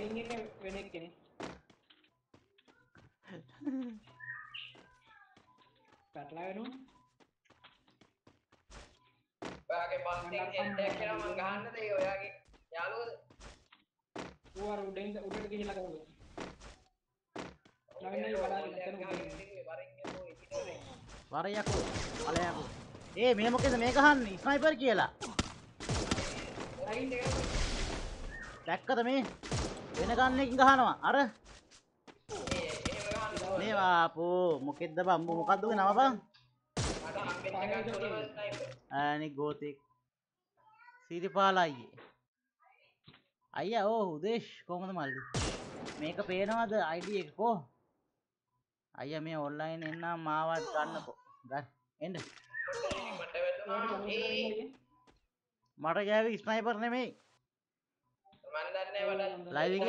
ලයිවින් ඉන්නේ වෙන එක්කෙනෙක්. පැටලා වෙනවා. ඔයාගේ පස්සෙන් හෙඩ් එකක් එනවා මං ගහන්නද ඒ ඔයාගේ යාළුවද ඌ අර උඩින් උඩට ගිහිල්ලා කවුද? ළඟින් ඉන්න බලාගෙන එතන උඩින්. වර යකෝ අල යකෝ ඒ මේ මොකද මේ ගහන්නේ ස්නයිපර් කියලා දැක්කද මේ වෙන ගන්නකින් ගහනවා. අර මේ වාපෝ මොකෙද්ද බං මොකද්ද ඔගේ නම බං අනේ ගෝතෙක්. සිරිපාල අයියේ අයියා ඕ උදේශ් කොහමද මල්ලි? මේක පේනවද? ID එක කෝ අයියා මේ ඔන්ලයින් එන්නම් මාවත් ගන්නකෝ. ගන්න. එන්න. මට ගෑවේ ස්නයිපර් නෙමෙයි මන් දන්නේ වඩා ලයිව් එකේ